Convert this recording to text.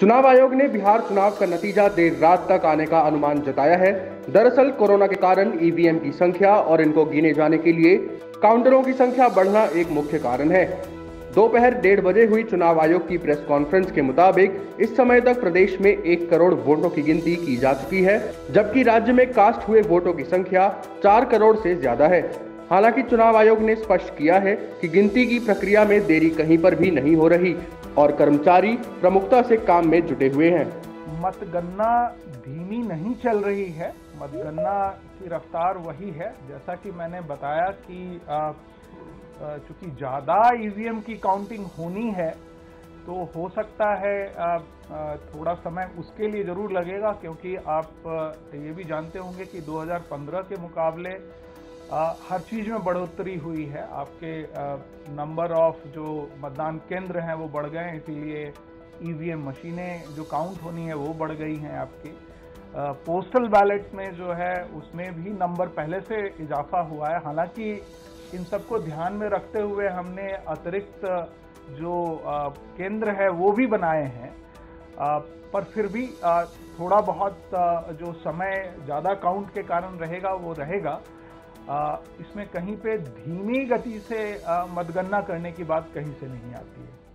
चुनाव आयोग ने बिहार चुनाव का नतीजा देर रात तक आने का अनुमान जताया है। दरअसल, कोरोना के कारण ईवीएम की संख्या और इनको गिने जाने के लिए काउंटरों की संख्या बढ़ना एक मुख्य कारण है। दोपहर डेढ़ बजे हुई चुनाव आयोग की प्रेस कॉन्फ्रेंस के मुताबिक इस समय तक प्रदेश में एक करोड़ वोटों की गिनती की जा चुकी है, जबकि राज्य में कास्ट हुए वोटों की संख्या चार करोड़ से ज़्यादा है। हालाँकि चुनाव आयोग ने स्पष्ट किया है कि गिनती की प्रक्रिया में देरी कहीं पर भी नहीं हो रही। और कर्मचारी प्रमुखता से काम में जुटे हुए हैं। मतगणना धीमी नहीं चल रही है। मतगणना की रफ्तार वही है। जैसा कि मैंने बताया कि चूँकि ज़्यादा ईवीएम की काउंटिंग होनी है तो हो सकता है थोड़ा समय उसके लिए ज़रूर लगेगा, क्योंकि आप ये भी जानते होंगे कि 2015 के मुकाबले हर चीज़ में बढ़ोतरी हुई है। आपके नंबर ऑफ़ जो मतदान केंद्र हैं वो बढ़ गए हैं इसीलिए ईवीएम मशीनें जो काउंट होनी है वो बढ़ गई हैं आपकी। पोस्टल बैलेट में जो है, उसमें भी नंबर पहले से इजाफा हुआ है। हालाँकि इन सबको ध्यान में रखते हुए हमने अतिरिक्त जो केंद्र है वो भी बनाए हैं। पर फिर भी थोड़ा बहुत जो समय ज़्यादा काउंट के कारण रहेगा वो रहेगा। इसमें कहीं पे धीमी गति से मतगणना करने की बात कहीं से नहीं आती है।